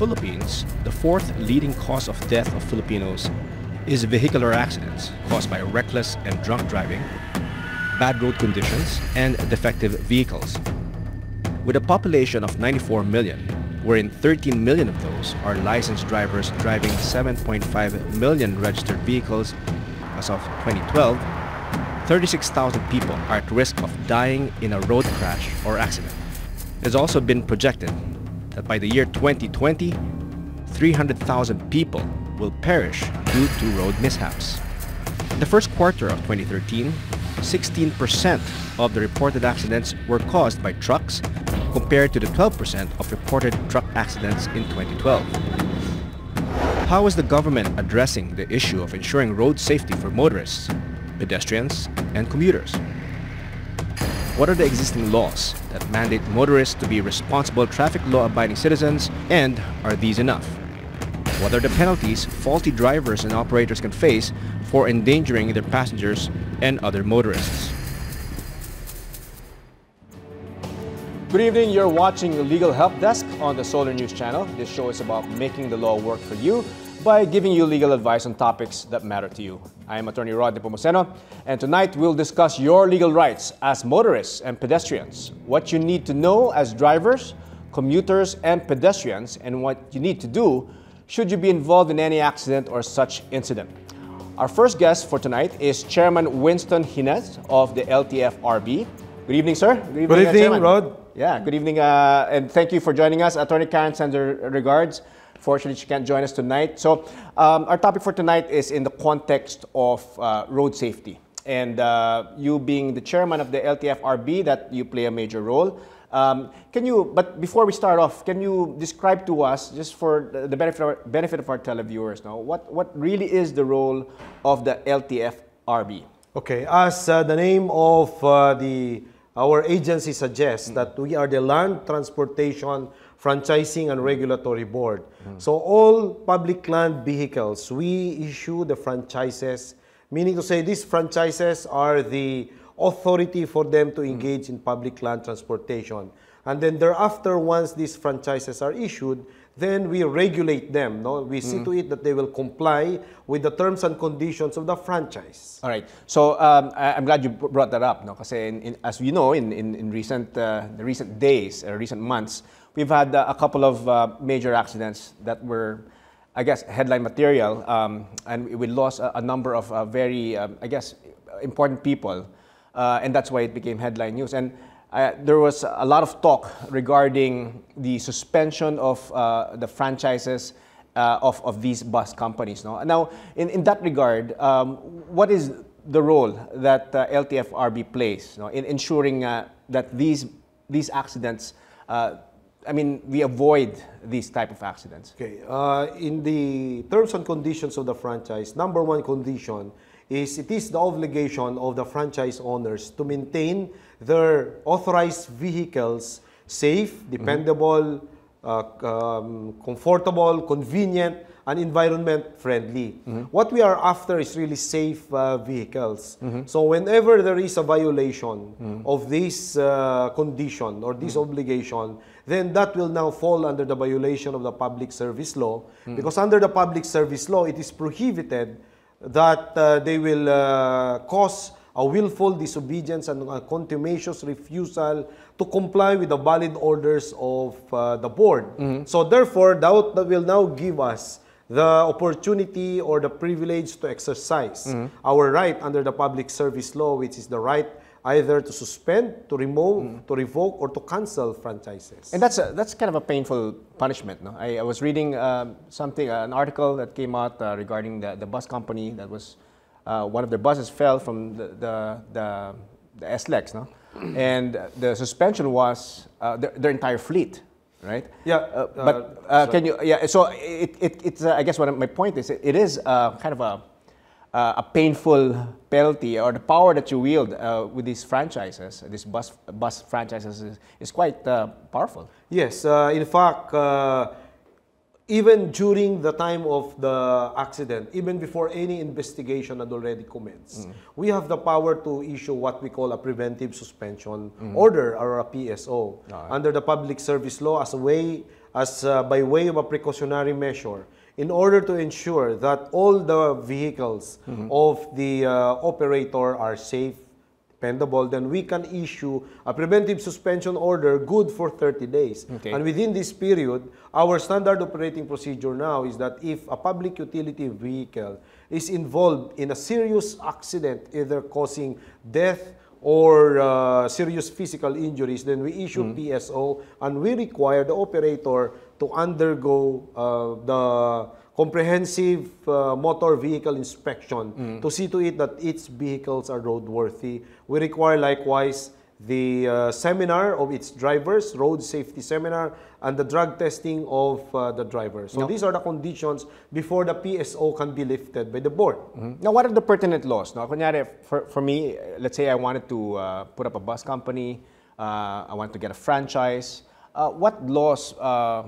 Philippines, the fourth leading cause of death of Filipinos is vehicular accidents caused by reckless and drunk driving, bad road conditions, and defective vehicles. With a population of 94 million, wherein 13 million of those are licensed drivers driving 7.5 million registered vehicles as of 2012, 36,000 people are at risk of dying in a road crash or accident. It has also been projected that by the year 2020, 300,000 people will perish due to road mishaps. In the first quarter of 2013, 16% of the reported accidents were caused by trucks compared to the 12% of reported truck accidents in 2012. How is the government addressing the issue of ensuring road safety for motorists, pedestrians, and commuters? What are the existing laws that mandate motorists to be responsible traffic law-abiding citizens, and are these enough? What are the penalties faulty drivers and operators can face for endangering their passengers and other motorists? Good evening. You're watching the Legal Help Desk on the Solar News Channel. This show is about making the law work for you by giving you legal advice on topics that matter to you. I am attorney Rod Nepomuceno, and tonight we'll discuss your legal rights as motorists and pedestrians, what you need to know as drivers, commuters, and pedestrians, and what you need to do should you be involved in any accident or such incident. Our first guest for tonight is Chairman Winston Ginez of the LTFRB. Good evening, sir. Good evening, good evening Rod. Yeah, good evening, uh, and thank you for joining us. Attorney Karen sends her regards. Fortunately, she can't join us tonight. So, um, our topic for tonight is in the context of uh, road safety. And uh, you being the chairman of the LTFRB, that you play a major role. Um, can you, but before we start off, can you describe to us, just for the benefit of our, benefit of our televiewers now, what, what really is the role of the LTFRB? Okay, as uh, the name of uh, the our agency suggests mm -hmm. that we are the Land Transportation Franchising and Regulatory Board. Mm. So all public land vehicles, we issue the franchises, meaning to say these franchises are the authority for them to engage mm in public land transportation. And then thereafter, once these franchises are issued, then we regulate them. No, we see to it that they will comply with the terms and conditions of the franchise. All right. So um, I, am glad you brought that up. No, because as we know, in in, in recent uh, the recent days, or uh, recent months, we've had uh, a couple of uh, major accidents that were. I guess headline material, um, and we lost a, a number of uh, very, um, I guess, important people, and that's why it became headline news. And uh, there was a lot of talk regarding the suspension of uh, the franchises uh, of, of these bus companies. No? Now, in, in that regard, um, what is the role that LTFRB plays no, in ensuring that these, these accidents, I mean, we avoid these type of accidents? Okay. in the terms and conditions of the franchise, number one condition is it is the obligation of the franchise owners to maintain their authorized vehicles safe, mm-hmm. dependable, mm -hmm. uh, um, comfortable, convenient, and environment friendly. Mm -hmm. What we are after is really safe uh, vehicles. Mm -hmm. So whenever there is a violation mm-hmm. of this uh, condition or this mm-hmm. obligation, then that will now fall under the violation of the public service law. Because under the public service law, it is prohibited that uh, they will uh, cause a willful disobedience and a contumacious refusal to comply with the valid orders of uh, the board. Mm. So therefore, that will now give us the opportunity or the privilege to exercise mm our right under the public service law, which is the right either to suspend, to remove, mm. to revoke, or to cancel franchises. And that's a, that's kind of a painful punishment. No? I, I was reading um, something, uh, an article that came out uh, regarding the, the bus company that was uh, one of their buses fell from the the the, the SLEX, no, and the suspension was uh, their, their entire fleet right? Yeah. Uh, but uh, can you? Yeah. So it, it it's uh, I guess what my point is it, it is uh, kind of a uh, a painful penalty or the power that you wield uh, with these franchises, these bus, bus franchises, is, is quite uh, powerful. Yes, uh, in fact, uh, even during the time of the accident, even before any investigation had already commenced, mm. we have the power to issue what we call a preventive suspension mm. order or a PSO right. under the public service law as a way as uh, by way of a precautionary measure in order to ensure that all the vehicles of the uh, operator are safe, dependable, then we can issue a preventive suspension order good for 30 days. Okay. And within this period, our standard operating procedure now is that if a public utility vehicle is involved in a serious accident, either causing death or uh, serious physical injuries, then we issue PSO and we require the operator to undergo uh, the comprehensive uh, motor vehicle inspection to see to it that its vehicles are roadworthy. We require likewise the uh, seminar of its drivers, road safety seminar, and the drug testing of uh, the drivers. So No. these are the conditions before the PSO can be lifted by the board. Now, what are the pertinent laws? Now, kunyari, for, for me, let's say I wanted to uh, put up a bus company, uh, I want to get a franchise. Uh, what laws uh,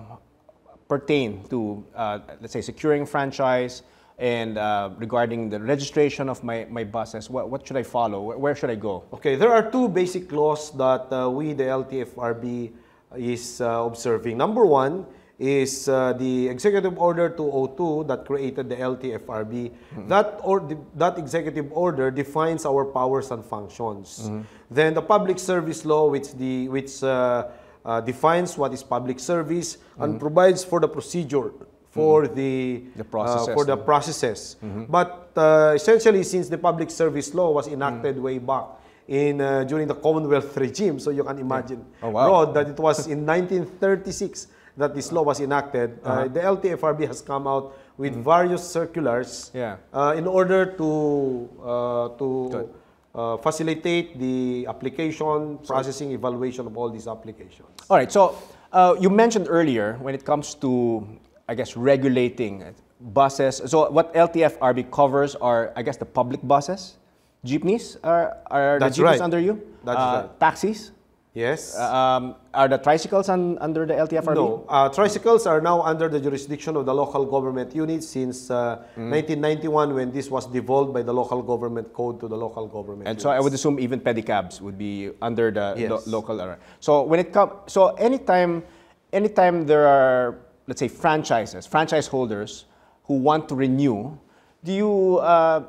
pertain to, uh, let's say, securing franchise and uh, regarding the registration of my, my buses? What, what should I follow? Where, should I go? Okay, there are two basic laws that uh, we, the LTFRB, is uh, observing. Number one is uh, the Executive Order 202 that created the LTFRB. That, or, that executive order defines our powers and functions. Then the Public Service Law, which, the, which uh, uh, defines what is public service and provides for the procedure for the, The processes, uh, for the processes. But uh, essentially, since the public service law was enacted way back in uh, during the Commonwealth regime, so you can imagine, Oh, wow. Rod, that it was in 1936 that this law was enacted. Uh, the LTFRB has come out with various circulars Yeah. uh, in order to uh, to Good. Uh, facilitate the application, processing, evaluation of all these applications. All right. So uh, you mentioned earlier when it comes to, I guess, regulating buses. So what LTFRB covers are, I guess, the public buses, jeepneys. Are are That's the jeepneys right. under you? That's Uh, right. Taxis. Yes. Um, are the tricycles un, under the LTFRB? No, uh, tricycles are now under the jurisdiction of the local government unit since uh, Mm. 1991 when this was devolved by the local government code to the local government. And so I would assume even pedicabs would be under the lo- local. area. So when it comes, so anytime, anytime there are, let's say, franchises, franchise holders who want to renew, do you, uh,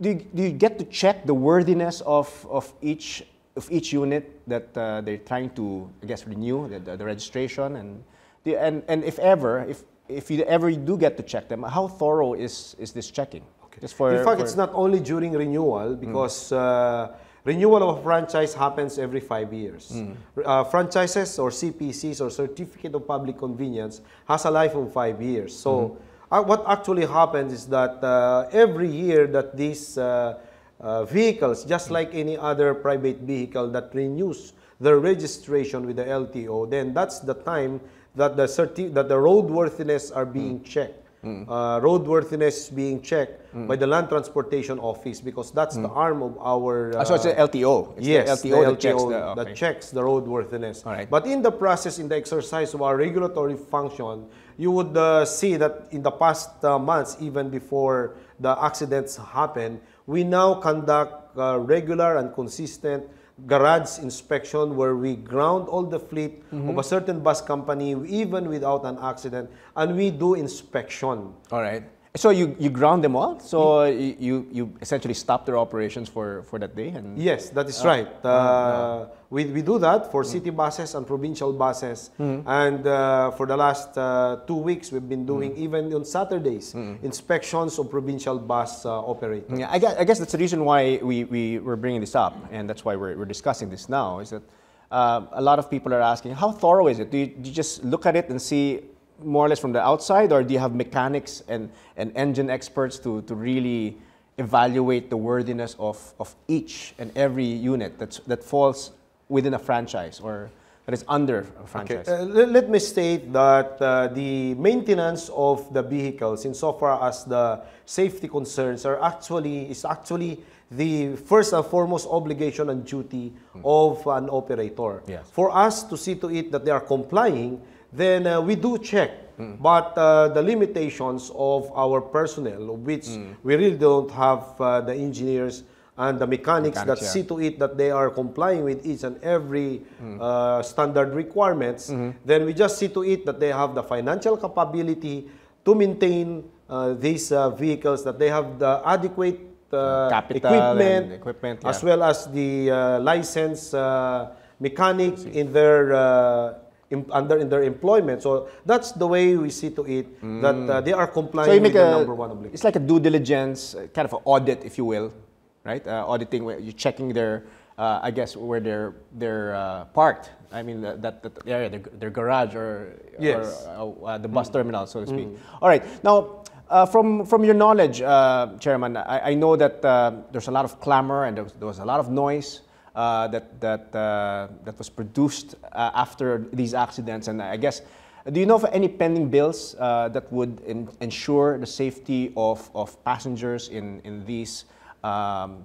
do you, do you get to check the worthiness of, of each of each unit that uh, they're trying to, I guess, renew the, the, the registration and, the, and and if ever, if if you ever do get to check them, how thorough is is this checking? Just for, In fact, for- it's not only during renewal because uh, renewal of a franchise happens every five years. Uh, franchises or CPCs or Certificate of Public Convenience has a life of five years. So uh, what actually happens is that uh, every year that these uh, uh, vehicles, just like any other private vehicle that renews their registration with the LTO, then that's the time that the certi- that the roadworthiness are being checked. Uh, roadworthiness being checked by the Land Transportation Office because that's the arm of our. Ah, so it's the LTO. It's yes, the LTO, that the checks LTO the. that checks the roadworthiness. All right. But in the process, in the exercise of our regulatory function, you would uh, see that in the past uh, months, even before the accidents happen, we now conduct uh, regular and consistent garage inspection where we ground all the fleet Mm-hmm. of a certain bus company even without an accident and we do inspection All right. So you, you ground them all. So you, you you essentially stop their operations for, for that day. And Yes, that is right. Uh, we, we do that for city buses and provincial buses. And uh, for the last uh, two weeks, we've been doing, even on Saturdays, inspections of provincial bus uh, operators. Yeah, I guess, I guess that's the reason why we, we were bringing this up, and that's why we're, we're discussing this now. Is that uh, a lot of people are asking, how thorough is it? Do you, do you just look at it and see more or less from the outside, or do you have mechanics and, and engine experts to, to really evaluate the worthiness of, of each and every unit that's, that falls within a franchise or that is under a Okay. franchise? Uh, le- let me state that uh, the maintenance of the vehicles, insofar as the safety concerns, are actually is actually the first and foremost obligation and duty of an operator. Yes. For us to see to it that they are complying, then uh, we do check. But uh, the limitations of our personnel, which we really don't have uh, the engineers and the mechanics, Mechanics, that yeah. see to it that they are complying with each and every Mm. uh, standard requirements, Mm-hmm. then we just see to it that they have the financial capability to maintain uh, these uh, vehicles, that they have the adequate uh, Capital equipment, equipment, as well as the uh, licensed uh, mechanic in their uh, under in their employment. So that's the way we see to it that uh, they are complying Mm. So you with make the a, number one obligation. it's like a due diligence, uh, kind of an audit, if you will, right? Uh, auditing, where you're checking their, uh, I guess, where they're they're uh, parked. I mean, that, that, area, their, their garage or, Yes. or uh, the bus terminal, so to speak. All right. Now, uh, from from your knowledge, uh, Chairman, I, I know that uh, there's a lot of clamor and there was, there was a lot of noise. Uh, that that uh, that was produced uh, after these accidents, and I guess do you know of any pending bills uh, that would in, ensure the safety of, of passengers in, in these um,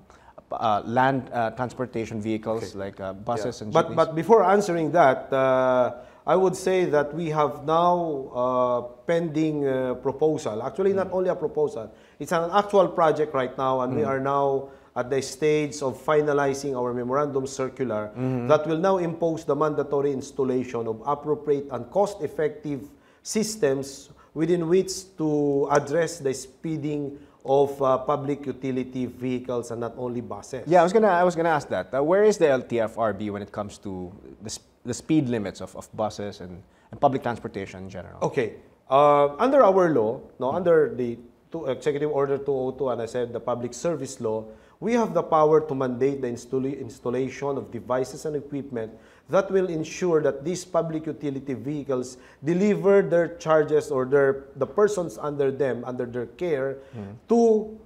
uh, land uh, transportation vehicles like uh, buses and But jeepneys? but before answering that, uh, I would say that we have now uh, pending uh, proposal. Actually, not only a proposal; it's an actual project right now, and we are now at the stage of finalizing our memorandum circular that will now impose the mandatory installation of appropriate and cost-effective systems within which to address the speeding of uh, public utility vehicles and not only buses. yeah, I was gonna I was gonna ask that. Uh, where is the LTFRB when it comes to the, sp- the speed limits of, of buses and, and public transportation in general? Okay. Uh, under our law, no, under the two, Executive Order 202, and I said the Public Service Law, we have the power to mandate the installa- installation of devices and equipment that will ensure that these public utility vehicles deliver their charges or their the persons under them, under their care, mm-hmm. to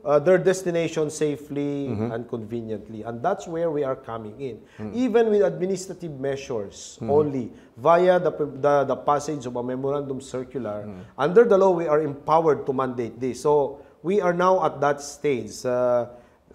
uh, their destination safely mm-hmm. and conveniently. And that's where we are coming in. Mm. Even with administrative measures mm. only, via the, the, the passage of a memorandum circular, mm. under the law, we are empowered to mandate this. So we are now at that stage. Uh,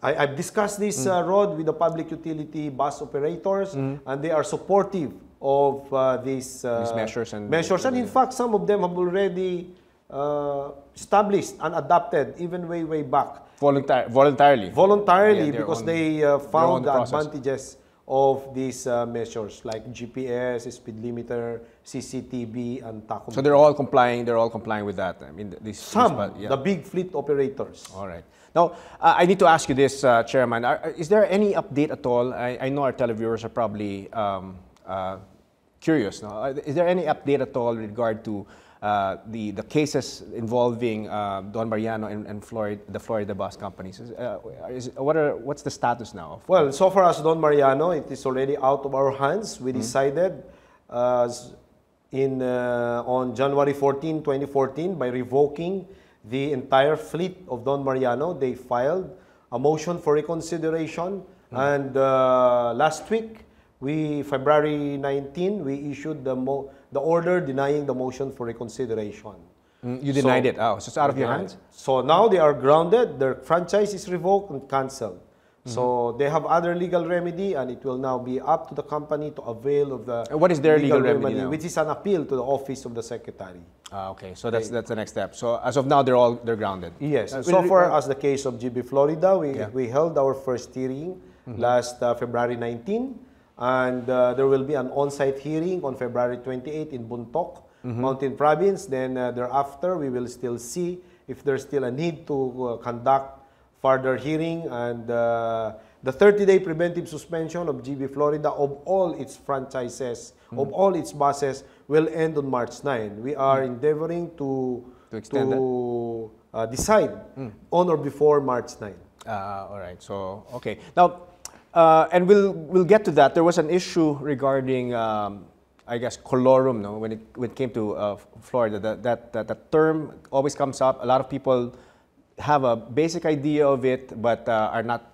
I, I've discussed this uh, road with the public utility bus operators, and they are supportive of uh, these, uh, These measures and- measures. And in fact, some of them have already uh, established and adopted, even way way back, Voluntar- voluntarily. voluntarily Yeah, because own- they uh, found the process. advantages of these uh, measures like GPS, speed limiter, CCTV, and tachometer. So they're all complying. They're all complying with that. I mean, th- these Some, these yeah. the big fleet operators. All right. Now, uh, I need to ask you this, uh, Chairman. Are, is there any update at all? I, I know our televiewers are probably um, uh, curious. No? Uh, Is there any update at all with regard to uh, the, the cases involving uh, Don Mariano and, and Florida, the Florida bus companies? Is, uh, is, what are, what's the status now? of- Well, so far as Don Mariano, it is already out of our hands. We decided uh, s- in uh, on January 14, 2014, by revoking the entire fleet of Don Mariano. They filed a motion for reconsideration, Mm-hmm. and uh, last week, we February 19, we issued the mo- the order denying the motion for reconsideration. Mm, you So- denied it. Oh, so it's out of your hands? So now they are grounded, their franchise is revoked and canceled. So Mm-hmm. they have other legal remedy and it will now be up to the company to avail of the Uh, what is their legal remedy now? which is an appeal to the office of the secretary. Ah, okay, so that's, that's the next step. So as of now, they're all they're grounded. Yes. Uh, so will- far as the case of GV Florida, we, Yeah. Mm-hmm. we held our first hearing last uh, February 19 and uh, there will be an on-site hearing on February 28 in Bontoc, Mm-hmm. Mountain Province. Then uh, thereafter, we will still see if there's still a need to uh, conduct further hearing and uh, the 30-day preventive suspension of GV Florida of all its franchises, Mm-hmm. of all its buses will end on March 9. We are endeavoring to To extend to uh, decide on or before March 9. Uh, all right. So okay. Now, uh, and we'll we'll get to that. There was an issue regarding, um, I guess, colorum. No, when it when it came to uh, Florida, that, that that that term always comes up. A lot of people have a basic idea of it, but uh, are not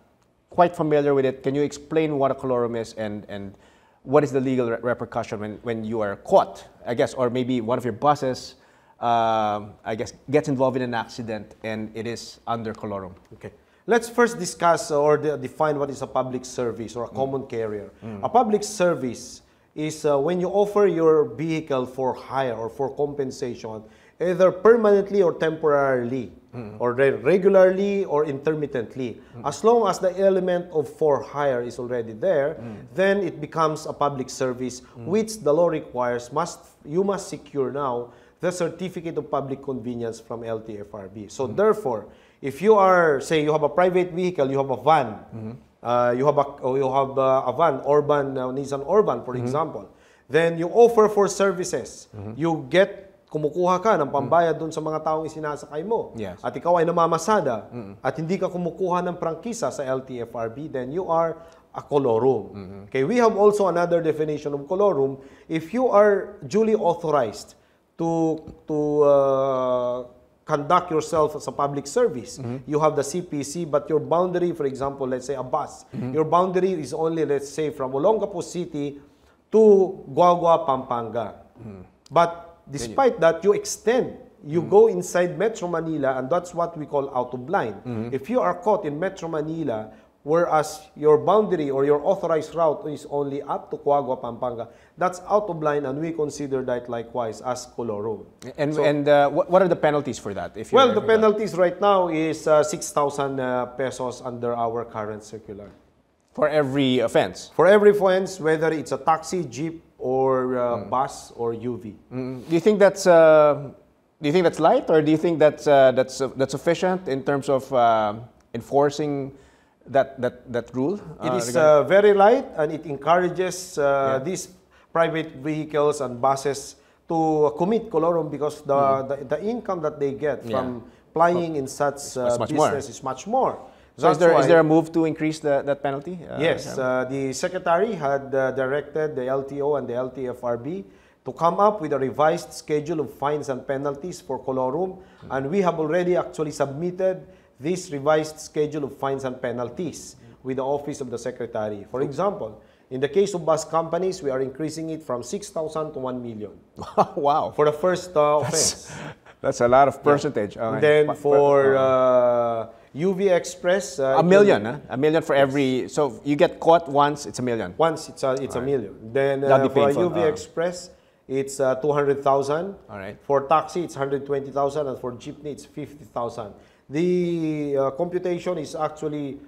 quite familiar with it. Can you explain what a colorum is and and what is the legal re- repercussion when, when you are caught, I guess, or maybe one of your buses, um, I guess, gets involved in an accident and it is under colorum? Okay. Let's first discuss or de- define what is a public service or a common carrier. A public service is uh, when you offer your vehicle for hire or for compensation, either permanently or temporarily Mm-hmm. or re- regularly or intermittently. Mm-hmm. As long as the element of for hire is already there, mm. then it becomes a public service mm. which the law requires must you must secure now the certificate of public convenience from LTFRB. So mm-hmm. therefore, if you are say you have a private vehicle, you have a van, uh, you have a you have uh, a van, Urvan uh, Nissan Urvan for example, then you offer for services. You get kumukuha ka ng pambayad doon sa mga taong isinasakay mo. Yes. At ikaw ay namamasada at hindi ka kumukuha ng prangkisa sa LTFRB, then you are a colorum. Okay, we have also another definition of colorum. If you are duly authorized to to uh, conduct yourself as a public service. You have the CPC, but your boundary, for example, let's say a bus, your boundary is only, let's say, from Olongapo City to Guagua, Pampanga. But despite that, you extend. You go inside Metro Manila, and that's what we call out of line. If you are caught in Metro Manila, whereas your boundary or your authorized route is only up to Guagua, Pampanga, that's out of line, and we consider that likewise as colorum. And, So- and uh, what, what are the penalties for that? If Well, the penalties right now is uh, 6,000 uh, pesos under our current circular. For every offense. For every offense, whether it's a taxi, jeep, or uh, bus or UV. Mm, Do you think that's uh, do you think that's light, or do you think that's uh, that's uh, that's sufficient in terms of uh, enforcing that that that rule? It uh, is uh, very light and it encourages uh, Yeah. these private vehicles and buses to commit colorum because the, the, the income that they get Mm-hmm. Yeah. from plying in such uh, much- much more. business is much more. So is That's there is why- there a move to increase the, that penalty? uh, Yes, uh, the Secretary had uh, directed the LTO and the LTFRB to come up with a revised schedule of fines and penalties for colorum, and we have already actually submitted this revised schedule of fines and penalties with the Office of the Secretary. For example, in the case of bus companies, we are increasing it from 6,000 to 1 million wow, for the first uh, offense. that's a lot of percentage. And Okay. then for uh, UV Express, uh, a million, huh? a million for every. So you get caught once, it's a million. Once it's a, it's a million. Then uh, for UV uh. Express, it's uh, 200,000. All right. For taxi, it's 120,000. And for jeepney, it's 50,000. The uh, computation is actually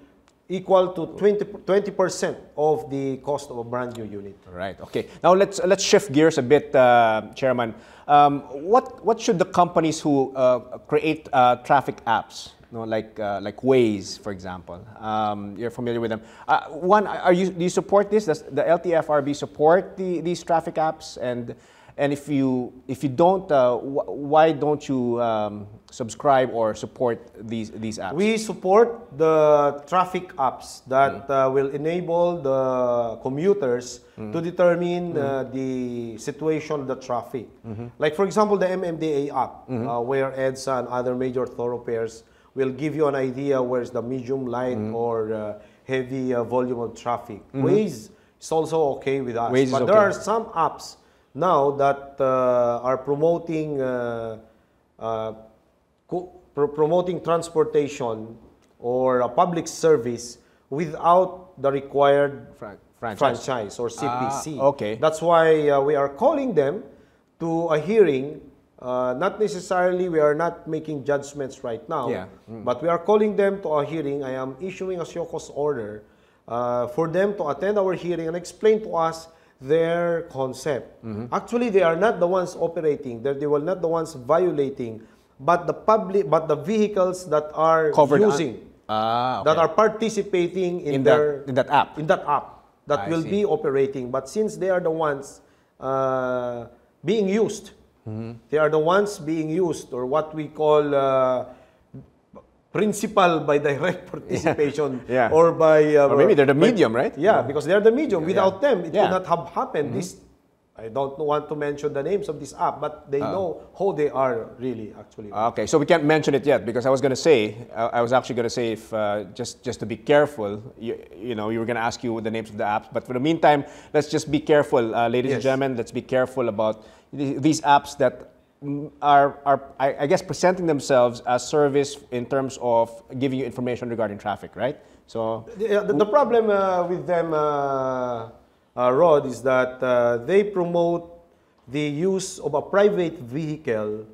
equal to 20, 20% of the cost of a brand new unit. Right. Okay. Now let's let's shift gears a bit, uh, Chairman. Um, what what should the companies who uh, create uh, traffic apps, know, like uh, like Waze, for example, um, you're familiar with them? Uh, one, are you do you support this? Does the LTFRB support the, these traffic apps? And and if you if you don't, uh, wh- why don't you um, subscribe or support these these apps? We support the traffic apps that uh, will enable the commuters to determine uh, the situation of the traffic. Like, for example, the MMDA app, uh, where EDSA and other major thoroughfares will give you an idea where's the medium, light, or uh, heavy uh, volume of traffic. Waze is also okay with us. Waze but there are some apps now that uh, are promoting uh, uh, pro- promoting transportation or a public service without the required Fran- franchise. franchise or CPC. Ah, okay. That's why uh, we are calling them to a hearing. Uh, not necessarily, we are not making judgments right now, Yeah. but we are calling them to a hearing. I am issuing a cause order uh, for them to attend our hearing and explain to us their concept. Mm-hmm. Actually, they are not the ones operating; they they were not the ones violating, but the public, but the vehicles that are Covered un- using, Ah, that are participating in, In that- in that app. in that app that I will see. be operating. But since they are the ones uh, being used, Mm-hmm. they are the ones being used, or what we call uh, principal by direct participation, Yeah. or by uh, Or maybe they're the medium, right? Yeah, because they're the medium. Without them, it Yeah. would Mm-hmm. not have happened. This I don't want to mention the names of this app, but they Ah. know who they are really actually. Okay, so we can't mention it yet because I was going to say, I I was actually going to say, if uh, just just to be careful, you, you know, you were going to ask you the names of the apps, but for the meantime, let's just be careful, uh, ladies and gentlemen. Let's be careful about the- these apps that are are I, I guess presenting themselves as service in terms of giving you information regarding traffic, right? So The, the, problem uh, with them, uh, uh, Rod, is that uh, they promote the use of a private vehicle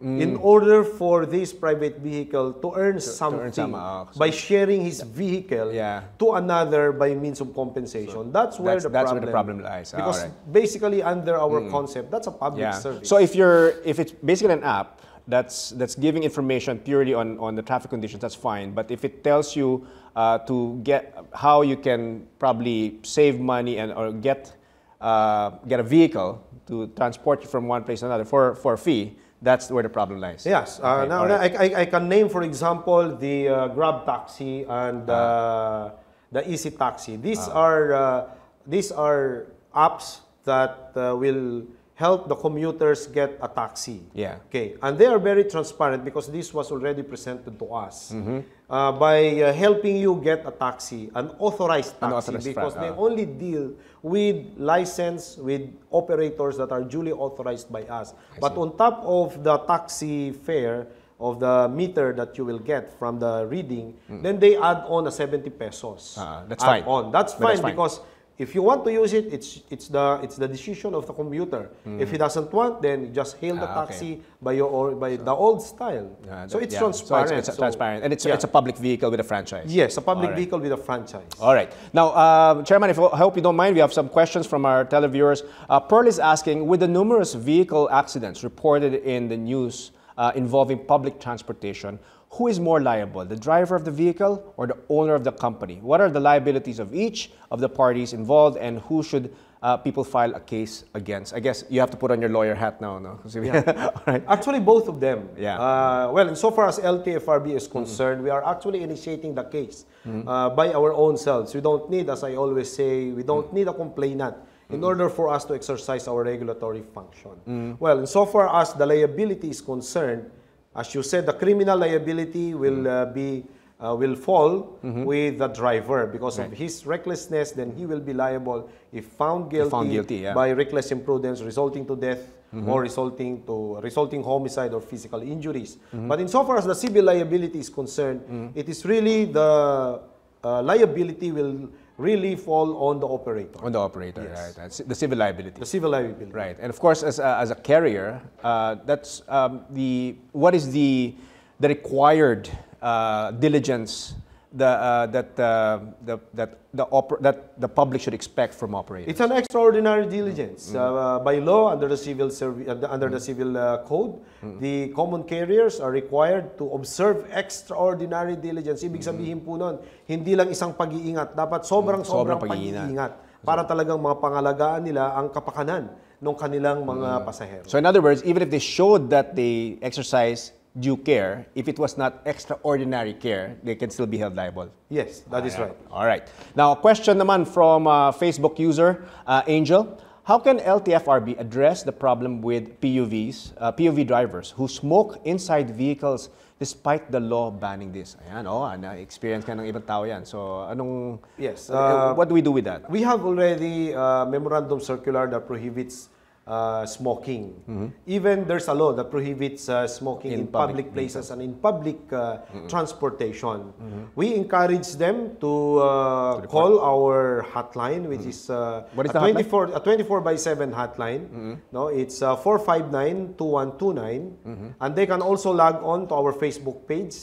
in order for this private vehicle to earn something some, ah, by sharing his vehicle Yeah. to another by means of compensation. that's where that's- the that's problem where the problem lies. Ah, Because alright. basically under our concept, that's a public Yeah. service. So if you're if it's basically an app that's that's giving information purely on, on the traffic conditions, that's fine. But if it tells you uh, to get how you can probably save money and or get uh, get a vehicle to transport you from one place to another for, for a fee, that's where the problem lies. Yes. Uh, Okay, now, alright. I, I, I can name, for example, the uh, Grab Taxi and uh, the Easy Taxi. These are uh, these are apps that uh, will help the commuters get a taxi. Yeah. Okay. And they are very transparent because this was already presented to us. Mm-hmm. Uh, by uh, helping you get a taxi, an authorized taxi, Unauthorized because they ah. only deal with license with operators that are duly authorized by us. But on top of the taxi fare of the meter that you will get from the reading, then they add on a 70 pesos. Mm. Ah, that's fine. On. That's fine that's fine. because if you want to use it, it's it's the it's the decision of the commuter. If he doesn't want, then you just hail the Mm. Ah, okay. taxi by your or by the old style. Uh, so it's yeah. transparent. So it's, it's So- transparent, and it's yeah. it's a public vehicle with a franchise. yes, a public Alright. vehicle with a franchise. All right. Now, uh, Chairman, if, I hope you don't mind, we have some questions from our televiewers. Uh, Pearl is asking, with the numerous vehicle accidents reported in the news uh, involving public transportation, who is more liable, the driver of the vehicle or the owner of the company? What are the liabilities of each of the parties involved, and who should uh, people file a case against? I guess you have to put on your lawyer hat now, no? Right. Actually, both of them. Yeah. Uh, well, insofar as LTFRB is concerned, we are actually initiating the case uh, by our own selves. We don't need, as I always say, we don't need a complainant in order for us to exercise our regulatory function. Well, insofar as the liability is concerned, as you said, the criminal liability will uh, be uh, will fall with the driver because of his recklessness. Then he will be liable if found guilty, found guilty, yeah. by reckless imprudence resulting to death or resulting to resulting homicide or physical injuries. But insofar as the civil liability is concerned, it is really the uh, liability will really fall on the operator, On the operator, Yes. right? That's the civil liability. the civil liability. Right, and of course, as a, as a carrier, uh, that's um, the what is the the required uh, diligence the, uh, that uh, the that the oper- that the public should expect from operators. It's an extraordinary diligence. Uh, by law, under the civil uh, under the civil uh, code, the common carriers are required to observe extraordinary diligence. Ibig sabihin po nun, hindi lang isang pag-iingat, dapat sobrang-sobrang Sobrang pag-iingat. para talagang mga pangalagaan nila ang kapakanan ng kanilang mga pasahero. so, in other words, even if they showed that they exercise due care, if it was not extraordinary care, they can still be held liable. Yes, that is right. All right. Now, a question naman from uh, Facebook user uh, Angel. How can LTFRB address the problem with PUVs, uh, PUV drivers who smoke inside vehicles despite the law banning this? Ayan, oh, na-experience ka ng ibang tao yan. So, anong... Yes, uh, uh, what do we do with that? We have already a memorandum circular that prohibits uh, smoking. Even there's a law that prohibits uh, smoking in, In public, public places and in public uh, transportation. We encourage them to, uh, call our hotline, which is uh, What is a the hotline? 24 a 24 by 7 hotline. No, it's uh, 459-2129, and they can also log on to our Facebook page,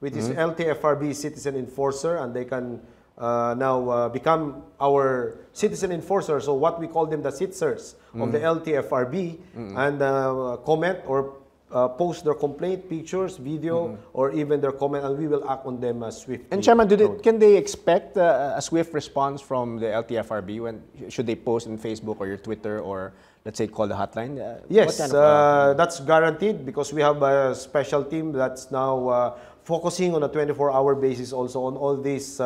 which is LTFRB Citizen Enforcer, and they can uh, now uh, become our citizen enforcer. So what we call them the sitzers of the LTFRB, and uh, comment or uh, post their complaint, pictures, video, or even their comment, and we will act on them uh, swiftly. And Chairman, do they, can they expect uh, a swift response from the LTFRB when should they post in Facebook or your Twitter or let's say call the hotline? Uh, Yes, kind of, uh, that's guaranteed because we have a special team that's now uh, focusing on a 24-hour basis also on all these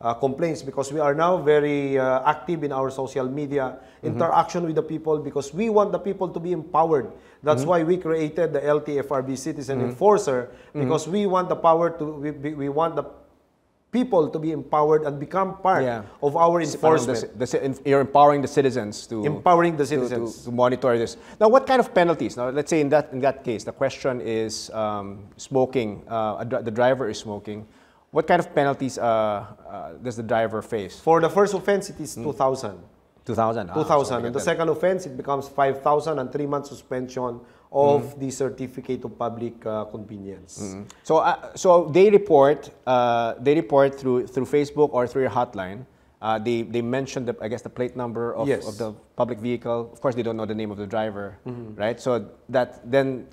uh, complaints because we are now very uh, active in our social media interaction with the people because we want the people to be empowered. That's why we created the LTFRB Citizen Enforcer because we want the power to we, we want the people to be empowered and become part Yeah. of our Parang the enforcement. the you're empowering the citizens to Empowering the to- to- citizens. to, monitor this. Now, what kind of penalties? Now, let's say in that in that case, the question is um, smoking. Uh, a the driver is smoking. What kind of penalties uh, uh, does the driver face? For the first offense, it is 2,000. 2,000. ah, 2,000. so and the second offense, it becomes 5,000 and three months suspension of Mm-hmm. the certificate of public uh, convenience. So, uh, so they report, uh, they report through through Facebook or through your hotline. Uh, they they mention the I guess the plate number of, Yes. of the public vehicle. Of course, they don't know the name of the driver, Mm-hmm. right? So that then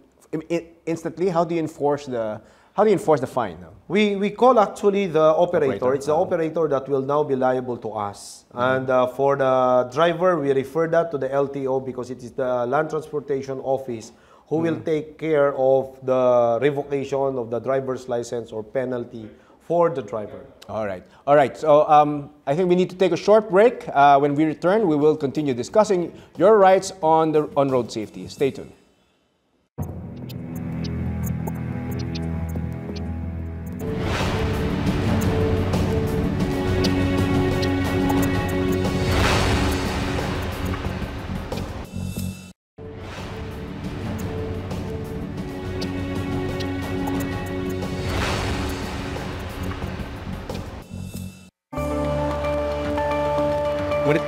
instantly, how do you enforce the how do you enforce the fine? no? We, we call actually the operator. Operator, It's the uh-huh. operator that will now be liable to us. Mm-hmm. And uh, for the driver, we refer that to the LTO because it is the Land Transportation Office who will Mm-hmm. take care of the revocation of the driver's license or penalty for the driver. All right. All right. So um, I think we need to take a short break. Uh, when we return, we will continue discussing your rights on the on road safety. Stay tuned.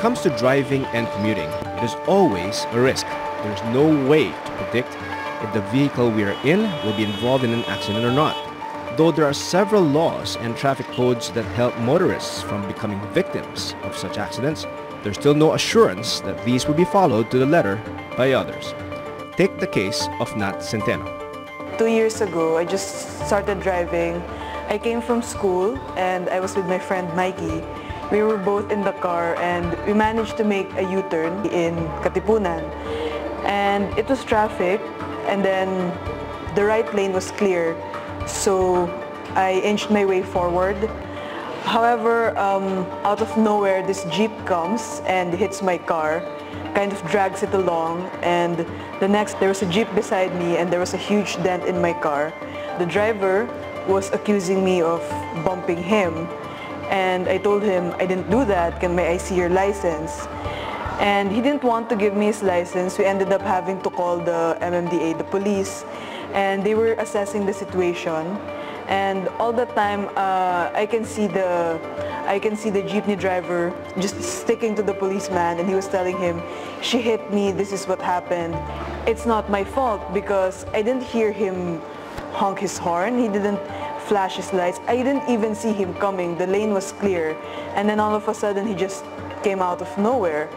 Comes to driving and commuting, it is always a risk. There's no way to predict if the vehicle we are in will be involved in an accident or not. Though there are several laws and traffic codes that help motorists from becoming victims of such accidents, there's still no assurance that these will be followed to the letter by others. Take the case of Nat Centeno. Two years ago, I just started driving. I came from school and I was with my friend Mikey. We were both in the car and we managed to make a U-turn in Katipunan. And it was traffic and then the right lane was clear. So I inched my way forward. However, um, out of nowhere, this jeep comes and hits my car, kind of drags it along, and the next, there was a jeep beside me and there was a huge dent in my car. The driver was accusing me of bumping him, and I told him, I didn't do that, can may I see your license? And he didn't want to give me his license. We ended up having to call the MMDA, the police, and they were assessing the situation. And all the time uh, I can see the I can see the jeepney driver just sticking to the policeman. And he was telling him she hit me. This is what happened. It's not my fault because I didn't hear him honk his horn. He didn't flash his lights I didn't even see him coming the lane was clear and then all of a sudden he just came out of nowhere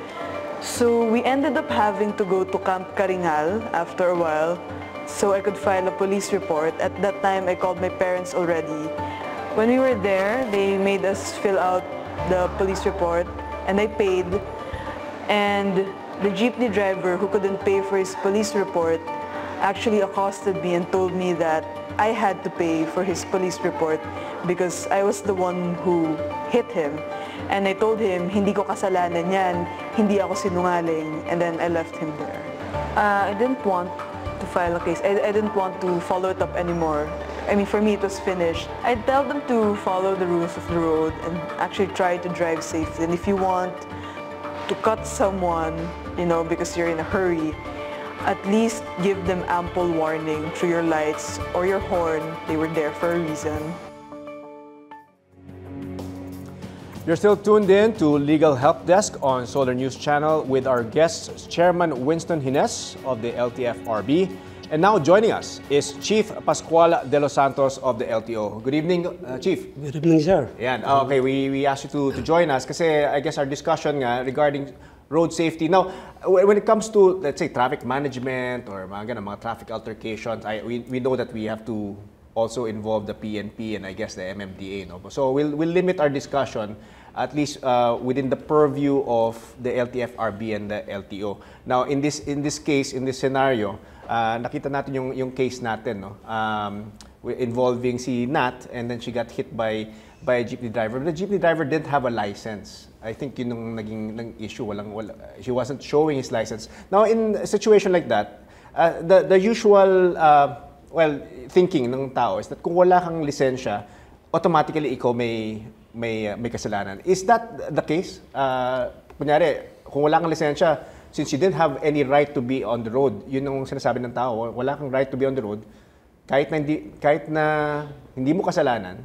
so we ended up having to go to Camp Karingal after a while so I could file a police report. At that time, I called my parents already. When we were there, they made us fill out the police report and I paid. And the jeepney driver who couldn't pay for his police report actually accosted me and told me that I had to pay for his police report because I was the one who hit him. And I told him, hindi ko kasalanan yan, hindi ako sinungaling, and then I left him there. Uh, I didn't want to file a case. I, I didn't want to follow it up anymore. I mean, for me, it was finished. I'd tell them to follow the rules of the road and actually try to drive safely. And if you want to cut someone, you know, because you're in a hurry, at least give them ample warning through your lights or your horn. They were there for a reason. You're still tuned in to Legal Help Desk on Solar News Channel with our guests, Chairman Winston Ginez of the LTFRB. And now joining us is Chief Pascual De Los Santos of the LTO. Good evening, uh, Chief. Good evening, sir. Yan. Ah, Okay, we, we asked you to, to join us kasi I guess our discussion nga regarding road safety. Now, wh- when it comes to, let's say, traffic management or mga, ganun, mga traffic altercations, I, we, we know that we have to also involve the PNP and I guess the MMDA. No? So we'll, we'll limit our discussion at least uh, within the purview of the LTFRB and the LTO. Now, in this, in this case, in this scenario, uh, nakita natin yung, yung case natin, no? Um, involving si Nat and then she got hit by by a jeepney driver. The jeepney driver didn't have a license. I think yun yung naging, naging issue. Walang, wala, he wasn't showing his license. Now, in a situation like that, uh, the, the usual, uh, well, thinking ng tao is that kung wala kang lisensya, automatically ikaw may, may, uh, may kasalanan. Is that the case? Uh, kunyari, kung wala kang lisensya, since you didn't have any right to be on the road, yun ang sinasabi ng tao, wala kang right to be on the road, kahit na hindi, kahit na hindi mo kasalanan,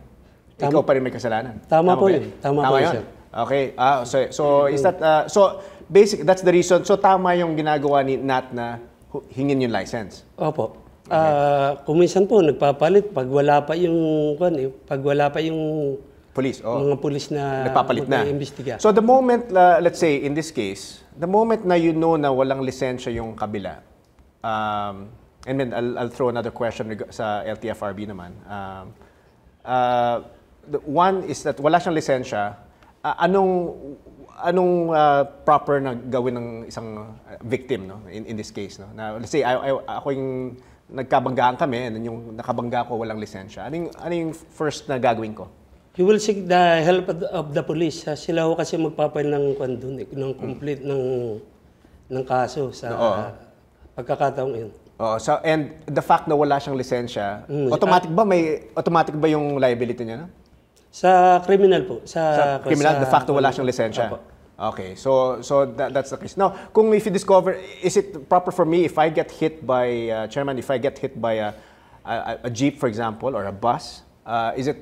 ikaw pa rin may kasalanan. Tama po ba yun. Tama po yun, yun. sir. Okay. Ah, so, so is that uh, so basic, that's the reason. So tama yung ginagawa ni Nat na hingin yung license. Opo. Ah, kuminsan po nagpapalit pag wala pa yung kwan eh, pag wala pa yung Police, oh. mga pulis na Nagpapalit na. mag-iimbestiga. So the moment, uh, let's say in this case, the moment na you know na walang lisensya yung kabila, um, and then I'll, I'll throw another question sa LTFRB naman. Um, uh, the one is that wala siyang lisensya, uh, anong anong uh, proper na gawin ng isang uh, victim no in, in this case no na let's say I, I, ako yung nagkabanggaan kami and yung nakabangga ko walang lisensya ano yung, ano yung first na gagawin ko You will seek the help of the, police. Ah, Sila ho kasi magpapail ng kwan eh, ng complete ng ng kaso sa pagkakataong yun. Oo, so and the fact na wala siyang lisensya, Mm. automatic ba may automatic ba yung liability niya no? Sa criminal po. Sa, Sa criminal, sa- the fact na wala siyang lisensya. Opo. Okay, so so that, that's the case. Now, kung if you discover, is it proper for me if I get hit by uh, chairman, if I get hit by a, a, a jeep, for example, or a bus, uh, is it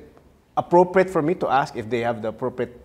appropriate for me to ask if they have the appropriate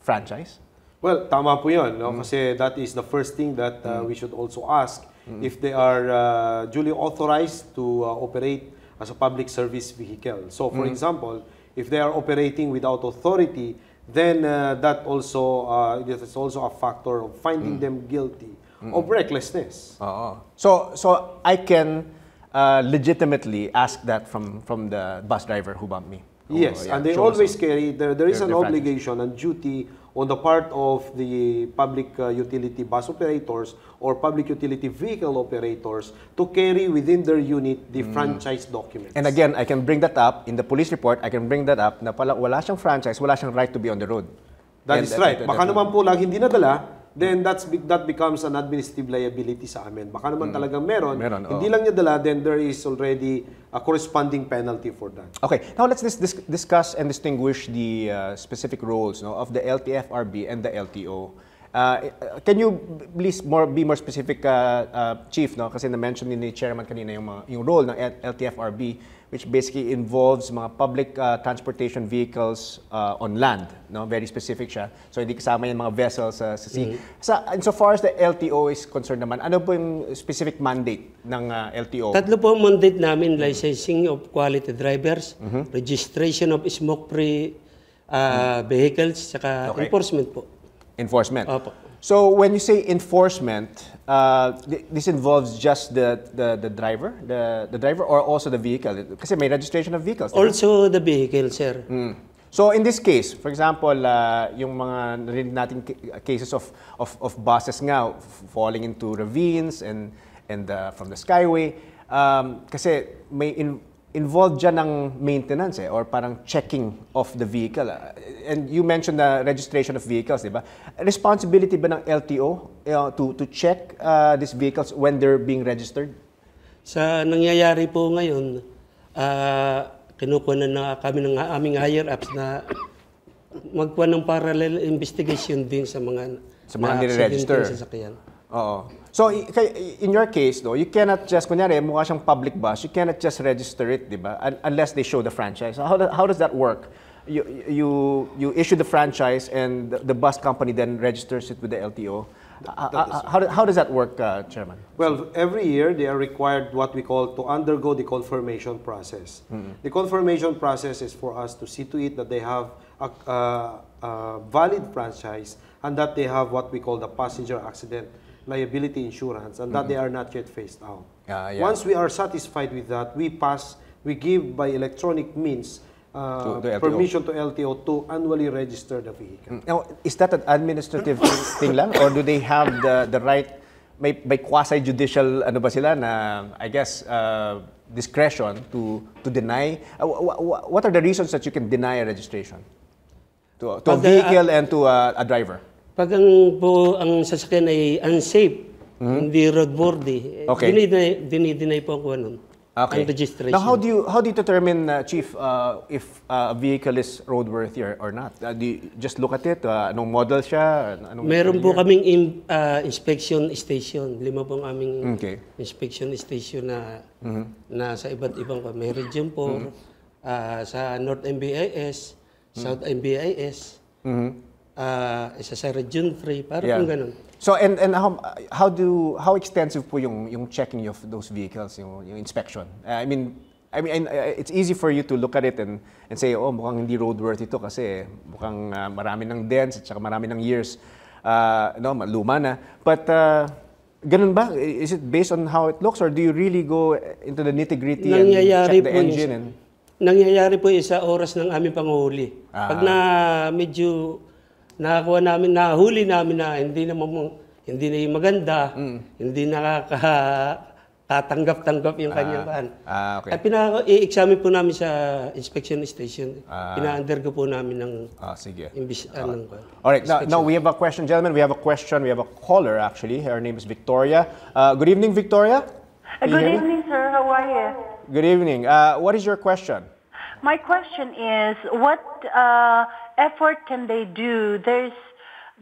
franchise? Well, tama po yun, no? Kasi that is the first thing that uh, we should also ask if they are uh, duly authorized to uh, operate as a public service vehicle. So, for example, if they are operating without authority, then uh, that also uh, it is also a factor of finding them guilty of recklessness. Oo. So so I can uh, legitimately ask that from from the bus driver who bumped me. Yes, Oh, yeah, and they always carry, there, there is an obligation and duty on the part of the public uh, utility bus operators or public utility vehicle operators to carry within their unit the franchise documents. Mm. And again, I can bring that up in the police report. I can bring that up na pala, wala siyang franchise, wala siyang right to be on the road. And That is that- right. that- Baka that- naman po lang hindi nadala, then that's that becomes an administrative liability sa amin. Baka naman talagang meron, Mm. Meron, hindi oo. lang niya dala, then there is already a corresponding penalty for that. Okay, now let's dis- dis- discuss and distinguish the uh, specific roles no, of the LTFRB and the LTO. Uh, can you please more be more specific, uh, uh, Chief? No, kasi na-mention ni ni Chairman kanina yung, mga, yung role ng L- LTFRB, which basically involves mga public uh, transportation vehicles uh, on land. No, very specific siya. So hindi kasama yung mga vessels uh, sa sea. Sa insofar as the LTO is concerned naman, ano po yung specific mandate ng uh, LTO? Tatlo po ang mandate namin, licensing of quality drivers, Mm-hmm. registration of smoke-free ah, vehicles, saka Okay. enforcement po. Enforcement. Opo. So when you say enforcement, uh, th- this involves just the, the, the driver, the, the driver or also the vehicle? Kasi may registration of vehicles. di ba? Also the vehicle, sir. Mm. So in this case, for example, uh, yung mga narinig natin ca- cases of, of, of buses nga f- falling into ravines and, and uh, from the skyway, um, kasi may in, involved dyan ng maintenance eh, or parang checking of the vehicle. Uh, And you mentioned the registration of vehicles, di ba? Responsibility ba ng LTO uh, to, to check uh, these vehicles when they're being registered? Sa nangyayari po ngayon, ah kinukuha na, na kami ng aming higher ups na magkuha ng parallel investigation din sa mga Sa mga nire-register. aksidenteng sasakyan. Oo. So, in your case, though, you cannot just, kunyari, mukha siyang public bus, you cannot just register it, di ba? Unless they show the franchise. How, do- how does that work? You, you, you issue the franchise and the, the bus company then registers it with the LTO. Uh, uh, how, do- how does that work, uh, Chairman? Well, every year they are required what we call to undergo the confirmation process. The confirmation process is for us to see to it that they have a, a- a valid franchise and that they have what we call the passenger accident liability insurance and that they are not yet phased out. Ah, yeah. Once we are satisfied with that, we pass, we give by electronic means uh, To the permission to LTO to annually register the vehicle. Now, is that an administrative thing, lang? Or do they have the, the right, may, may quasi-judicial, ano ba sila, na, I guess, uh, discretion to, to deny? Uh, wh- wh- what are the reasons that you can deny a registration? To, to a uh, vehicle and to a, a driver? Pag ang, po, ang sasakyan ay unsafe, hindi roadworthy, Mm-hmm. Okay. dinideny, dinideny po ako nun. Okay. Ang registration. Now, how do you how do you determine, uh, Chief, uh, if uh, a vehicle is roadworthy or, or not? Uh, do you just look at it? Uh, anong model siya? Anong Meron po kaming in- ah, inspection station. Lima pong aming Okay. inspection station na Mm-hmm. na sa iba't ibang pa. May Region 4, ah, sa North MBIS, Mm-hmm. South MBIS, ah, isa sa Region 3, parang Yeah. ganun. So and and how how do how extensive po yung yung checking of those vehicles, yung, yung inspection? Uh, I mean, I mean uh, it's easy for you to look at it and and say, oh, mukhang hindi roadworthy ito kasi mukhang uh, marami ng dents at saka marami ng years uh, no, luma na. But uh, ganun ba? Is it based on how it looks or do you really go into the nitty-gritty and check the engine sa- and Nangyayari po yun sa oras ng aming panguhuli. Ah. Pag na medyo nakakuha namin, nahuli namin na hindi naman mo- hindi na yung maganda, Mm. hindi nakakatanggap-tanggap yung kanyang kan. ah, okay. Ay pinaka i-examine po namin sa inspection station. Ah. Pina-undergo po namin ng Ah, sige. imbis anong All right, now, now we have a question, gentlemen. We have a question. We have a caller, actually. Her name is Victoria. Uh, good evening, Victoria. Uh, Good evening, sir. How are you? Good evening. Uh, what is your question? My question is, what uh, effort can they do? There's,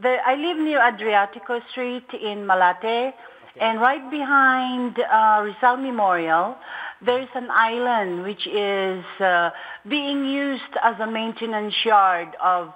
there, I live near Adriatico Street in Malate, and right behind uh, Rizal Memorial, there's an island which is uh, being used as a maintenance yard of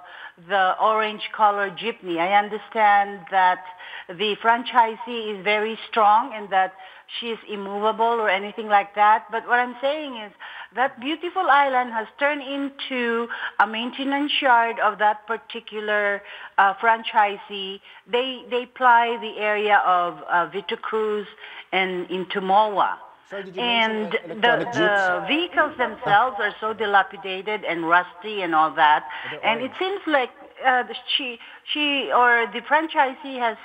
the orange color jeepney. I understand that the franchisee is very strong and that she is immovable or anything like that. But what I'm saying is that beautiful island has turned into a maintenance yard of that particular uh, franchisee. They, they ply the area of uh, Vito Cruz and into Moa. Sorry, And the, the vehicles themselves are so dilapidated and rusty and all that. And it seems like uh, the- she, she or the franchisee has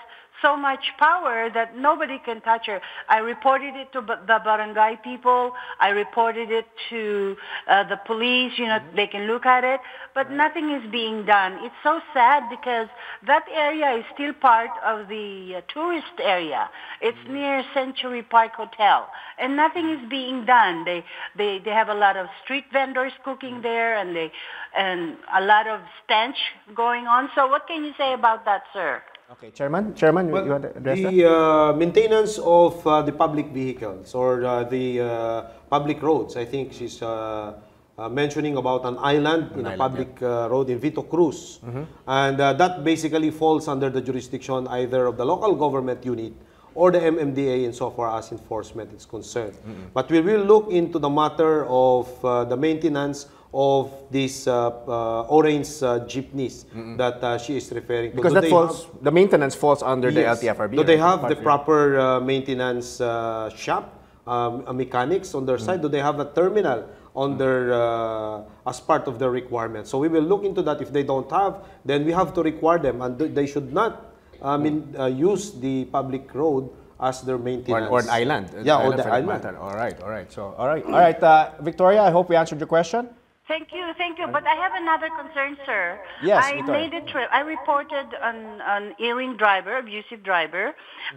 so much power that nobody can touch her. I reported it to ba- the barangay people. I reported it to uh, the police. You know, they can look at it, but nothing is being done. It's so sad because that area is still part of the uh, tourist area. It's near Century Park Hotel, and nothing is being done. They they they have a lot of street vendors cooking there, and they and a lot of stench going on. So, what can you say about that, sir? Okay, Chairman. Chairman, you- Well, you want to address the uh, maintenance of uh, the public vehicles or uh, the uh, public roads, I think she's uh, uh, mentioning about an island in a island, public uh, road in Vito Cruz. And uh, that basically falls under the jurisdiction either of the local government unit or the MMDA insofar as enforcement is concerned. But we will look into the matter of uh, the maintenance of these uh, uh, orange uh, jeepneys that uh, she is referring to. Because Do that falls, have- the maintenance falls under Yes. the LTFRB. Do they have the proper uh, maintenance uh, shop, um, mechanics on their Mm. side? Do they have a terminal on their uh, as part of their requirements? So we will look into that. If they don't have, then we have to require them, and th- they should not I mean, uh, use the public road as their maintenance. or an island. Yeah, or the island. matter. All right, all right. So, all right, all right. Uh, Victoria, I hope we answered your question. Thank you, thank you. But I have another concern, sir. Yes, I made a trip. I reported an, an earring driver, abusive driver,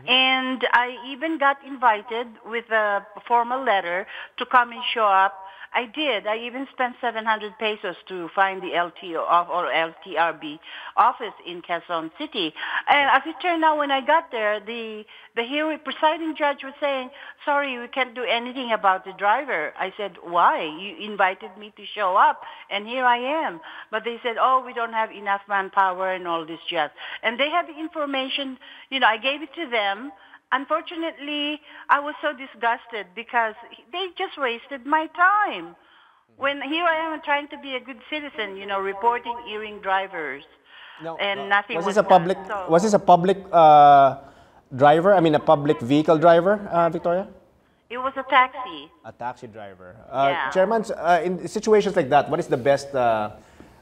and I even got invited with a formal letter to come and show up. I did. I even spent 700 pesos to find the LTO or LTRB office in Quezon City. And as it turned out, when I got there, the the hearing presiding judge was saying, "Sorry, we can't do anything about the driver." I said, "Why? You invited me to show up, and here I am." But they said, "Oh, we don't have enough manpower and all this jazz." And they had the information. You know, I gave it to them. Unfortunately, I was so disgusted because they just wasted my time. When here I am trying to be a good citizen, you know, reporting earring drivers, and nothing was was, this a public? done. So- Was this a public uh, driver? I mean, a public vehicle driver, uh, Victoria? It was a taxi. A taxi driver. Uh, Yeah. Chairman, uh, in situations like that, what is the best?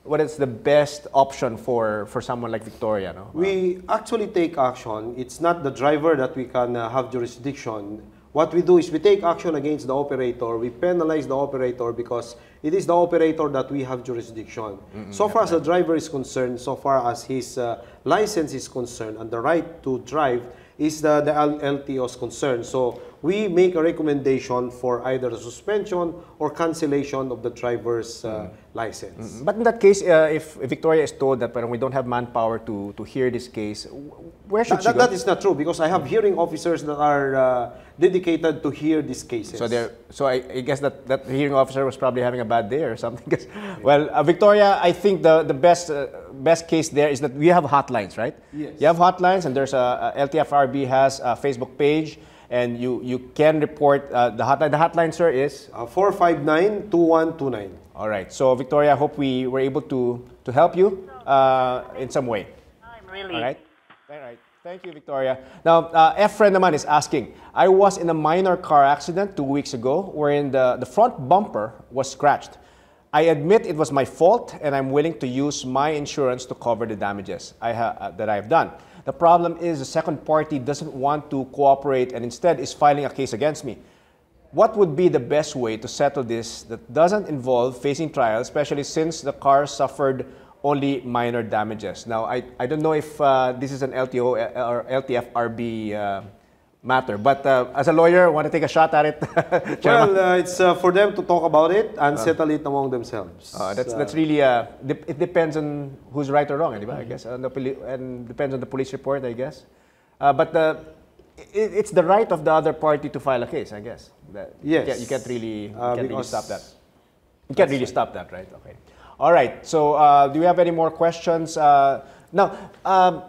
What is the best option for for someone like Victoria? No? We actually take action. It's not the driver that we can uh, have jurisdiction. What we do is we take action against the operator. We penalize the operator because it is the operator that we have jurisdiction. so far as the driver is concerned, so far as his uh, license is concerned and the right to drive is the, the LTO's concern. So we make a recommendation for either suspension or cancellation of the driver's uh, license. But in that case, uh, if Victoria is told that we don't have manpower to, to hear this case, where should That, she that- go? that is not true because I have hearing officers that are uh, dedicated to hear these cases. So there, so I, I guess that, that hearing officer was probably having a bad day or something. 'Cause- well, uh, Victoria, I think the the best uh, best case there is that we have hotlines, right? Yes. You have hotlines, and there's a, a LTFRB has a Facebook page, and you you can report uh, the hotline. The hotline, sir, is Uh, 459-2129. all right. So Victoria, I hope we were able to to help you uh, in some way. I'm really. All right. All right. Thank you, Victoria. Now, uh, Efren naman is asking, I was in a minor car accident two weeks ago wherein the, the front bumper was scratched. I admit it was my fault and I'm willing to use my insurance to cover the damages I ha- uh, that I've done. The problem is the second party doesn't want to cooperate and instead is filing a case against me. What would be the best way to settle this that doesn't involve facing trial, especially since the car suffered only minor damages? Now, I, I don't know if uh, this is an LTO or LTFRB uh, matter, but uh, as a lawyer, want to take a shot at it? Well, uh, it's uh, for them to talk about it and settle it among themselves. Uh, that's that's really uh, dep- it depends on who's right or wrong, eh, di ba? I guess poli- and depends on the police report, I guess. Uh, but the, it, it's the right of the other party to file a case, I guess. That, Yes. you can't, you can't really you Uh, can't really stop that. You can't really stop that, right? Okay. All right. So, uh, do we have any more questions? Uh, now, um,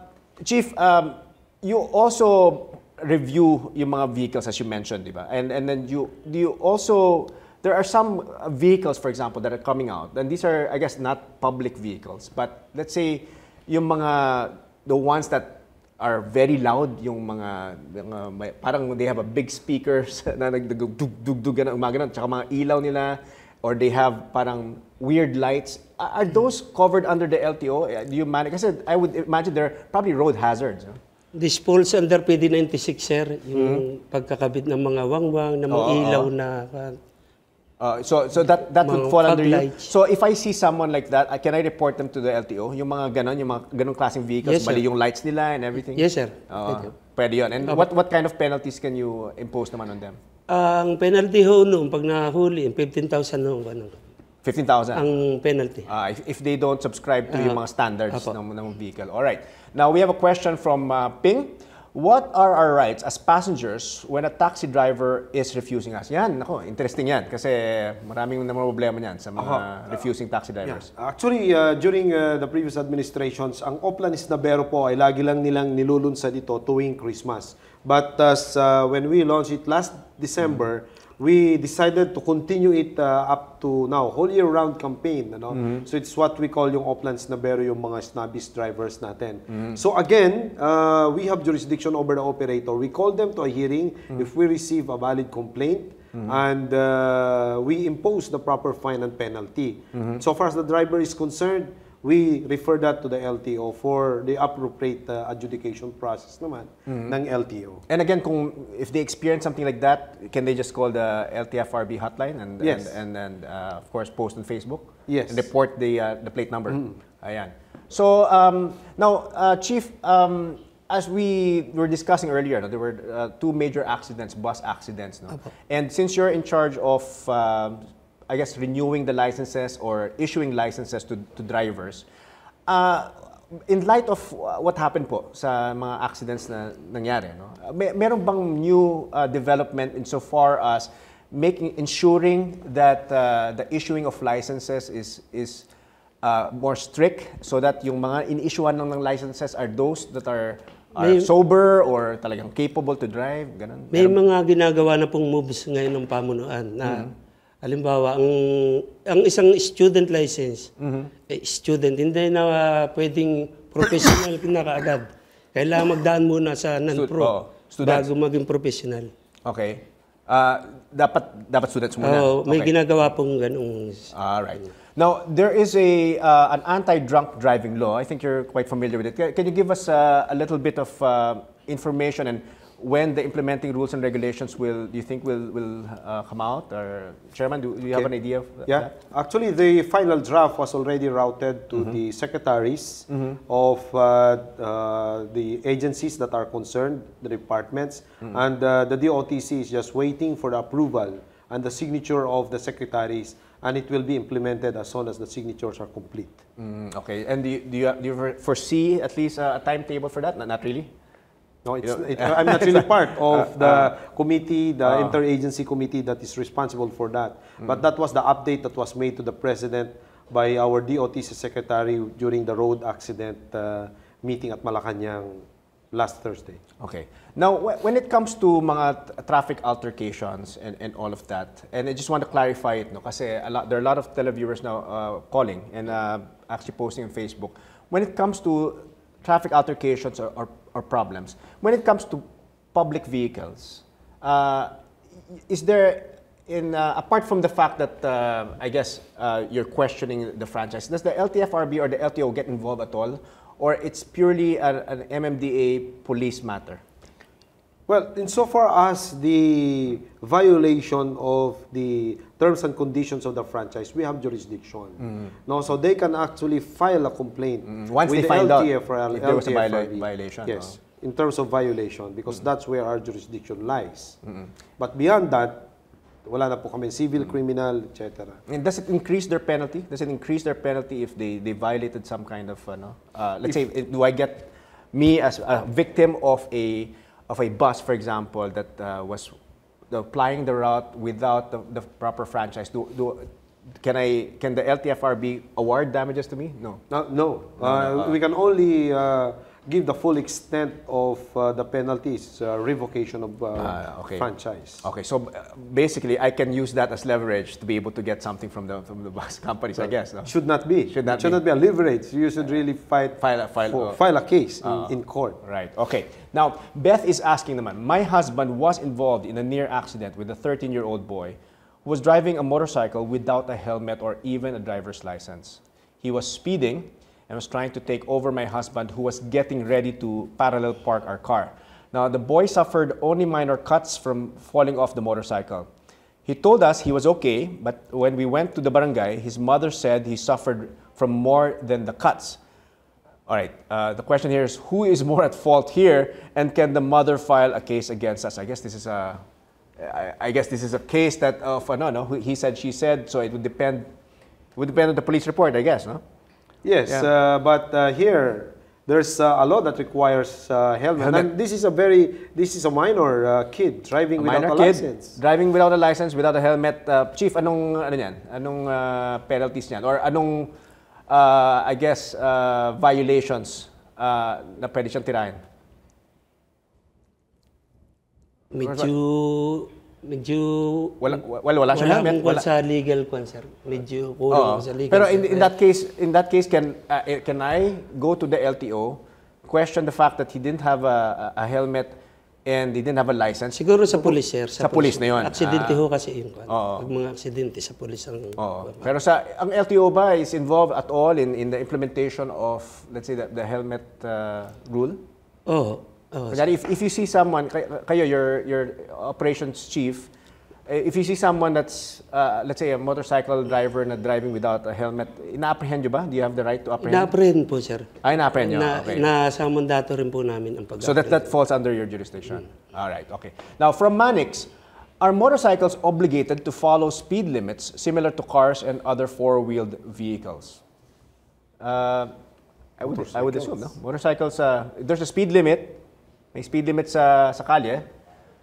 Chief, um, you also review yung mga vehicles as you mentioned, di ba? And and then you do you also there are some uh, vehicles, for example, that are coming out, and these are, I guess, not public vehicles, but let's say yung mga the ones that are very loud yung mga, mga may- parang they have a big speakers na nagdug dug dug dug na umaga tsaka mga ilaw nila or they have parang weird lights are, those covered under the LTO Uh, do you manage kasi I would imagine they're probably road hazards no? This falls under PD96, sir. Yung pagkakabit ng mga wangwang, ng mga Oo, ilaw oo. na... uh, Uh, so so that that would Mga fall under you. So if I see someone like that, I can I report them to the LTO? Yung mga ganon, yung mga ganong klaseng vehicles, Yes, sir. mali yung lights nila and everything? Yes, sir. Oo. Pwede. pwede yun. And what what kind of penalties can you impose naman on them? Ang penalty ho noon, pag nahuli, 15,000 ho, ano, 15,000. ang penalty. Ah, if, if they don't subscribe to yung mga standards Apo. ng, ng vehicle. All right. Now, we have a question from uh, Ping. What are our rights as passengers when a taxi driver is refusing us? Yan, nako, interesting yan. Kasi maraming naman problema niyan sa mga refusing taxi drivers. Actually, uh, during uh, the previous administrations, ang Oplan Isnabero po ay lagi lang nilang nilulunsad ito tuwing Christmas. But as uh, when we launched it last December, we decided to continue it uh, up to now, whole year round campaign. Ano? So it's what we call yung Oplan Isnabero, yung mga snobbies drivers natin. So again, uh, we have jurisdiction over the operator. We call them to a hearing if we receive a valid complaint and uh, we impose the proper fine and penalty. So far as the driver is concerned, we refer that to the LTO for the appropriate uh, adjudication process naman ng LTO. And again, kung if they experience something like that, can they just call the LTFRB hotline and Yes. and and, and uh, of course post on Facebook? Yes. And report the uh, the plate number. Ayan. So um, now, uh, Chief, um, as we were discussing earlier, no, there were uh, two major accidents, bus accidents, no? And since you're in charge of um, I guess renewing the licenses or issuing licenses to, to drivers. Uh, in light of what happened po sa mga accidents na nangyari, no? May, meron bang new uh, development insofar as making ensuring that uh, the issuing of licenses is is uh, more strict so that yung mga in-issuean lang ng licenses are those that are, are May- sober or talagang capable to drive, ganun. May mga ginagawa na pong moves ngayon ng pamunuan na halimbawa ang ang isang student license eh, student hindi na uh, pwedeng professional na kaagad. Kailangan magdaan muna sa non-pro. Students. bago maging professional. Okay. Uh, dapat dapat students muna. Oo, may Okay. ginagawa pong ganung All right. Now, there is a uh, an anti-drunk driving law. I think you're quite familiar with it. Can, can you give us uh, a little bit of uh, information and when the implementing rules and regulations will, do you think will, will uh, come out? Or Chairman, do, do you have an idea of Yeah, that? actually, the final draft was already routed to Mm-hmm. the secretaries of uh, uh, the agencies that are concerned, the departments, Mm. and uh, the DOTC is just waiting for the approval and the signature of the secretaries, and it will be implemented as soon as the signatures are complete. Mm, okay, and do you, do you, do you foresee at least a timetable for that? Not, not really? No, it's, Yeah. it, I'm not really part of the committee, the Ah. interagency committee that is responsible for that. Mm. But that was the update that was made to the president by our DOTC secretary during the road accident uh, meeting at Malacanang last Thursday. Okay. Now, wh- when it comes to mga traffic altercations and, and all of that, and I just want to clarify it, no, kasi a lot, there are a lot of televiewers now uh, calling and uh, actually posting on Facebook. When it comes to traffic altercations or, or, or problems, when it comes to public vehicles, uh, is there, in uh, apart from the fact that uh, I guess uh, you're questioning the franchise, does the LTFRB or the LTO get involved at all, or it's purely a, an MMDA police matter? Well, insofar as the violation of the terms and conditions of the franchise, we have jurisdiction. No, so they can actually file a complaint Mm-hmm. Once with they the find out LTFRL, if there was a viola- violation, Yes, oh. in terms of violation, because Mm-hmm. that's where our jurisdiction lies. But beyond that, wala na po kami civil, criminal, etc. And does it increase their penalty? Does it increase their penalty if they, they violated some kind of, ano, uh, let's say, eh, do I get me as a victim of a, of a bus, for example, that uh, was the, plying the route without the, the proper franchise? Do, do, can, I, can the LTFRB award damages to me? No. No, no. Uh, we can only uh, give the full extent of uh, the penalties, uh, revocation of uh, Ah, okay. franchise. Okay, so uh, basically, I can use that as leverage to be able to get something from the, from the bus companies, I guess. No? Should not be. Should not should be. not be a leverage. You should really fight, File a- file, for- file a case in, in court. Right. Okay. Now, Beth is asking naman, my husband was involved in a near accident with a 13-year-old boy who was driving a motorcycle without a helmet or even a driver's license. He was speeding and was trying to take over my husband who was getting ready to parallel park our car. Now, the boy suffered only minor cuts from falling off the motorcycle. He told us he was okay, but when we went to the barangay, his mother said he suffered from more than the cuts. All right. Uh, the question here is who is more at fault here, and can the mother file a case against us? I guess this is a, I, guess this is a case that of uh, no, no. He said, she said. So it would depend. It would depend on the police report, I guess, no? Yes, Yeah. uh, but uh, here there's uh, a law that requires uh, helmet. Helmet. and this is a very this is a minor uh, kid driving A without minor a kid license. driving without a license, without a helmet. Uh, Chief, anong ano niyan? Anong uh, penalties niyan? Or anong uh, I guess uh, violations uh, na pwede siyang tirahin? Medyo, medyo, Wala, wala, wala siyang wala kwan sa legal kwan, sir. Medyo kulang ako sa legal. Pero in, in that case, in that case, can uh, eh, can I go to the LTO, question the fact that he didn't have a, a helmet and he didn't have a license? Siguro sa police, sir. Sa police na yun. Aksidente Ah. ho kasi yun. kwan. Oo. Pag mga aksidente sa police ang... Oo. Pero sa ang LTO ba is involved at all in in the implementation of let's say the, the helmet uh, rule? Oo. Oo, Kunyari, if, if you see someone, kay- kayo, your, your operations chief, eh, if you see someone that's, uh, let's say, a motorcycle driver na driving without a helmet, ina-apprehend nyo ba? Do you have the right to apprehend? Na-apprehend po, sir. Ah, ina-apprehend nyo? Na, Okay. Nasa mandato rin po namin ang pag So that, that falls under your jurisdiction. All right, okay. Now, from Manix, are motorcycles obligated to follow speed limits similar to cars and other four-wheeled vehicles? Uh, I would, I would assume, no? Motorcycles, uh, there's a speed limit. May speed limit sa, sa kalye.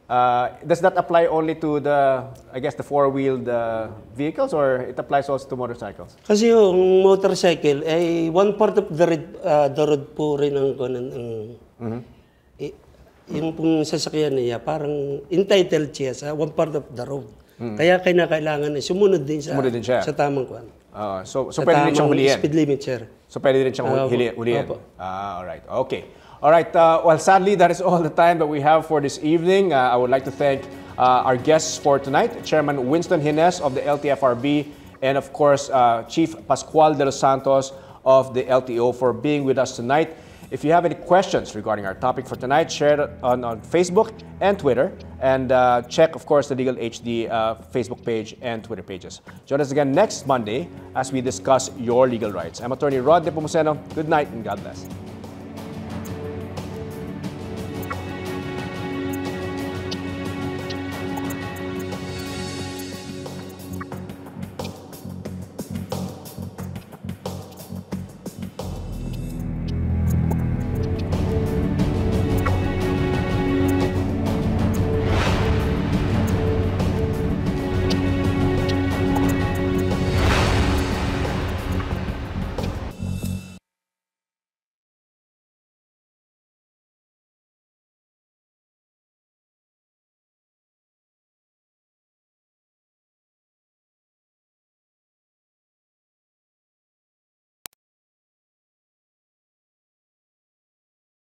Uh, does that apply only to the, I guess, the four-wheeled uh, vehicles or it applies also to motorcycles? Kasi yung motorcycle, ay one part of the road, ah, the road po rin ang, ang, ang Mm-hmm. eh, yung pong sasakyan niya, parang entitled siya sa one part of the road. Kaya kailangan eh, sumunod din sa. Sumunod din siya. sa tamang kwan. Uh, so, so sa pwede rin siyang hulihin? speed limit, sir. So pwede rin siyang Opo. huli, hulihin? Opo. Ah, all right. Okay. All right. Uh, well, sadly, that is all the time that we have for this evening. Uh, I would like to thank uh, our guests for tonight, Chairman Winston Ginez of the LTFRB, and of course, uh, Chief Pascual de los Santos of the LTO for being with us tonight. If you have any questions regarding our topic for tonight, share it on, on Facebook and Twitter. And uh, check, of course, the Legal HD uh, Facebook page and Twitter pages. Join us again next Monday as we discuss your legal rights. I'm attorney Rod Nepomuceno. Good night and God bless.